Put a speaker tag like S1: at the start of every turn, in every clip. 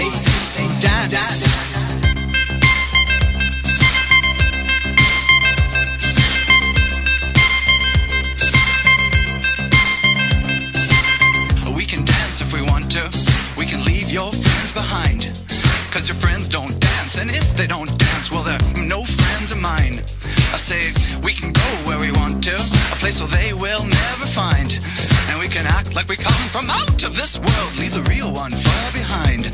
S1: We
S2: can dance if we want to. We can leave your friends behind. Cause your friends don't dance, and if they don't dance, well, they're no friends of mine. I say, we can go where we want to, a place where they will never find. And we can act like we come from out of this world, leave the real one far behind.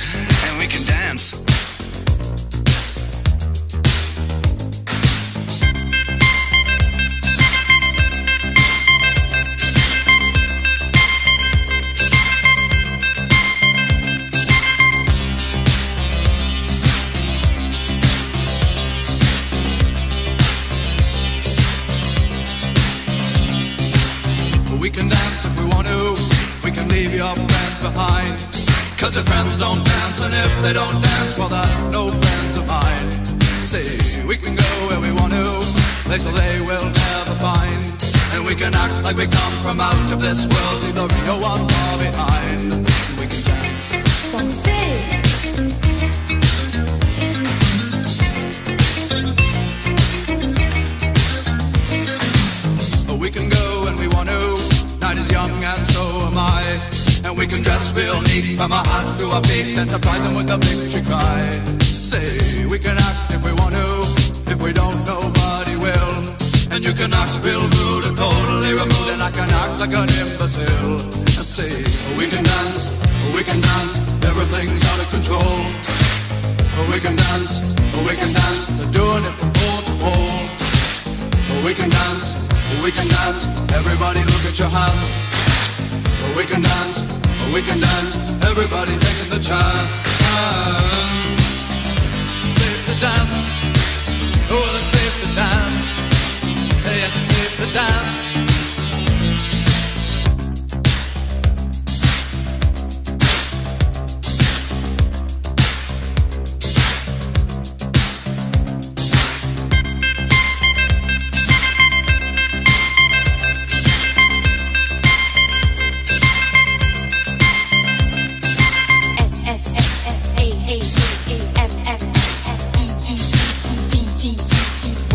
S2: We can dance. We can dance if we want to. We can leave your friends behind. Cause your friends don't dance, and if they don't dance, well, they're no friends of mine. See, we can go where we want to, places they will never find. And we can act like we come from out of this world, leave the real one far behind. We can dance.
S1: Danser.
S2: Real neat hearts and surprise them with a victory cry. Say we can act if we want to. If we don't, nobody will. And you can act real rude and totally removed, and I can act like an imbecile. Say we can dance, we can dance. Everything's out of control. We can dance, we can dance. They're doing it from pole to pole. We can dance, we can dance. Everybody look at your hands. We can dance, we can dance. Everybody's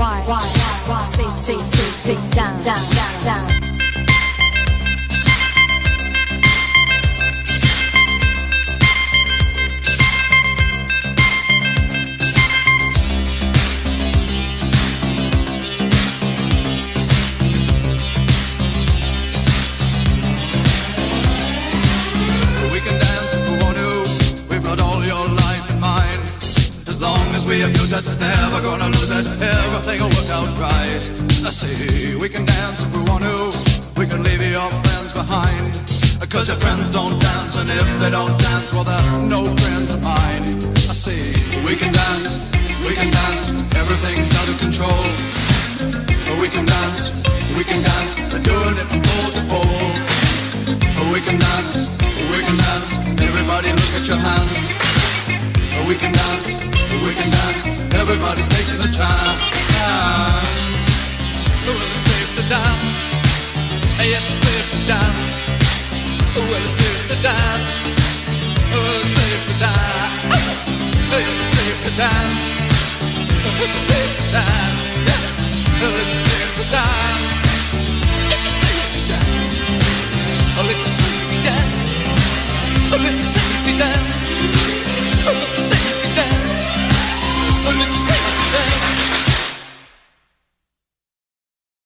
S1: G Y Y Y. Say say say say down down down down.
S2: We can gonna lose it. Everything will work out right. I see. We can dance if we want to. We can leave your friends behind. Cause your friends don't dance, and if they don't dance, well, they're no friends of mine. I see. We can dance, we can dance. Everything's out of control. We can dance, we can dance. They're doing it from pole to pole. We can dance, we can dance. Everybody look at your hands. We can dance. Everybody's taking the chance. Well, it's safe to dance. Yes, it's safe to dance. Well, it's safe to dance. Oh, it's safe to dance. Yes, it's safe to dance. It's safe to dance. Oh, it's safe to dance. It's safe to dance. Oh, it's a safety dance. Oh, it's a safety dance.